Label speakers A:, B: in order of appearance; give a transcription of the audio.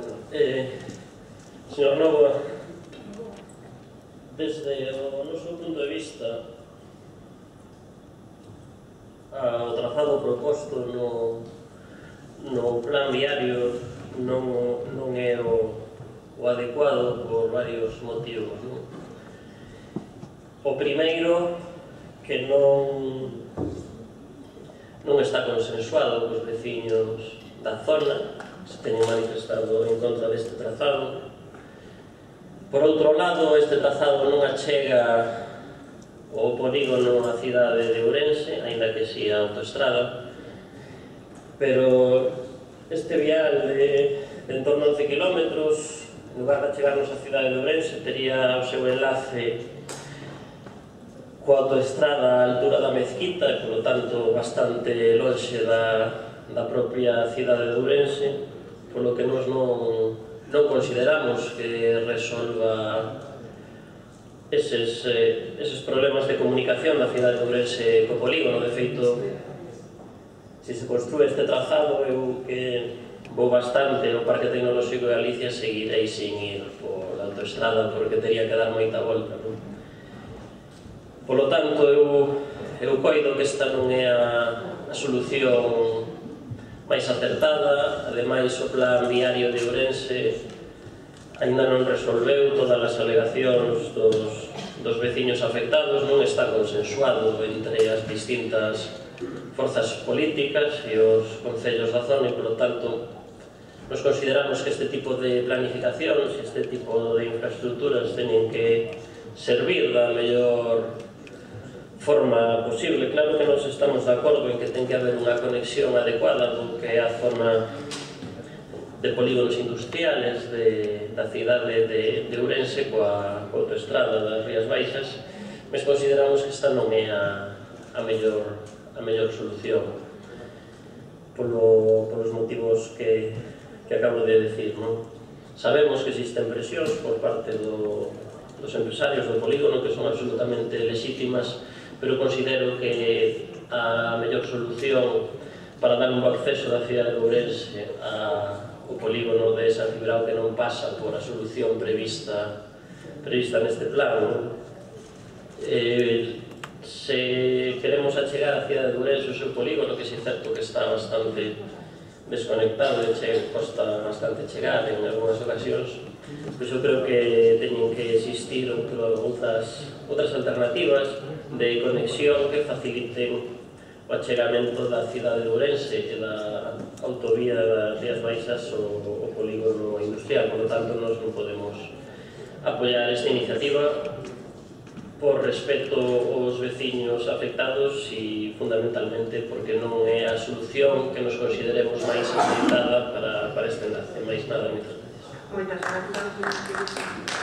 A: bueno, eh, señor Nova, desde o noso punto de vista, o trazado proposto no, no plan viario non, non é o, o adecuado por varios motivos. Non? O primeiro, que non non está consensuado cos veciños da zona, se teñen manifestado en contra deste trazado. Por outro lado, este trazado non achega o polígono a cidade de Ourense, aínda que si a autoestrada, pero este vial de, de en torno a 11 km, en lugar de chegarnos á cidade de Ourense, tería o seu enlace coa autoestrada á altura da mezquita, e polo tanto bastante lonxe da, da propia cidade de Ourense, polo que nós non, non consideramos que resolva eses, eh, eses problemas de comunicación da cidade de Ourense co polígono. De feito, se se construe este trazado, eu que vou bastante ao Parque Tecnolóxico de Galicia seguirei sin ir pola autoestrada porque teria que dar moita volta. Non? Polo tanto, eu, eu coido que esta non é a, a solución máis acertada, ademais o plan diario de Ourense ainda non resolveu todas as alegacións dos, dos veciños afectados, non está consensuado entre as distintas forzas políticas e os concellos da zona e, polo tanto, nos consideramos que este tipo de planificacións, este tipo de infraestructuras teñen que servir da mellor forma posible. Claro que nos estamos de acordo en que ten que haber unha conexión adecuada do que é a zona de polígonos industriales de, da cidade de, de Ourense coa, coa autoestrada das Rías Baixas, mas consideramos que esta non é a, a, mellor, a mellor solución polo, polos motivos que, que acabo de decir. Non? Sabemos que existen presións por parte do, dos empresarios do polígono que son absolutamente legítimas pero considero que a mellor solución para dar un acceso da cidade de Ourense a, o polígono de San Cibrao que non pasa por a solución prevista prevista neste plan eh, se queremos achegar a cidade de Ourense o seu polígono que se certo que está bastante desconectado e che costa bastante chegar en algunhas ocasións pois eu creo que teñen que perfil outras, outras alternativas de conexión que faciliten o achegamento da cidade de Ourense e da autovía das Rías Baixas ao, o polígono industrial. Por lo tanto, nós non podemos apoiar esta iniciativa por respeto aos veciños afectados e fundamentalmente porque non é a solución que nos consideremos máis aceitada para
B: Muchas gracias.